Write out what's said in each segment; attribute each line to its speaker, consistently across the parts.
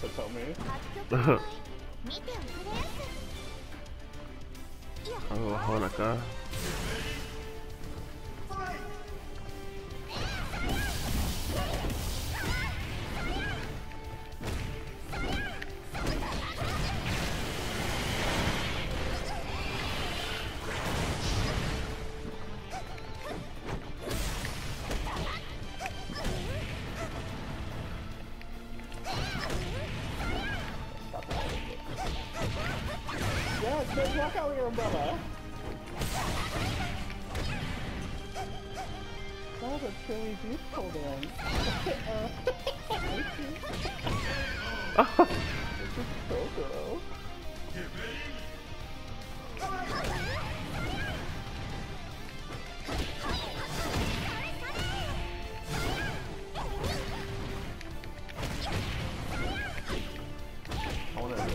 Speaker 1: to tell me.
Speaker 2: oh, Honoka.
Speaker 3: Just walk out with your umbrella. That was a chilly juice pulled in.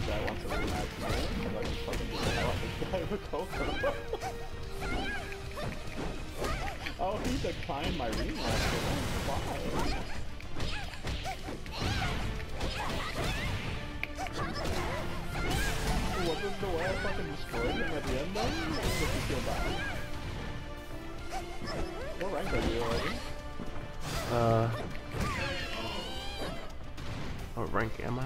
Speaker 3: This guy wants to rematch me. Because I just fucking beat out of this guy with Kokoro. oh, he declined my rematch. Why? Wasn't the way I fucking destroyed him at the end then? Or did you feel bad? What rank are you already?
Speaker 2: Uh, what rank am I?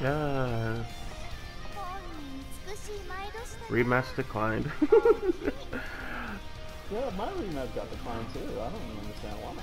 Speaker 2: Yeah. Rematch declined.
Speaker 3: yeah, my rematch got declined too. I don't understand why.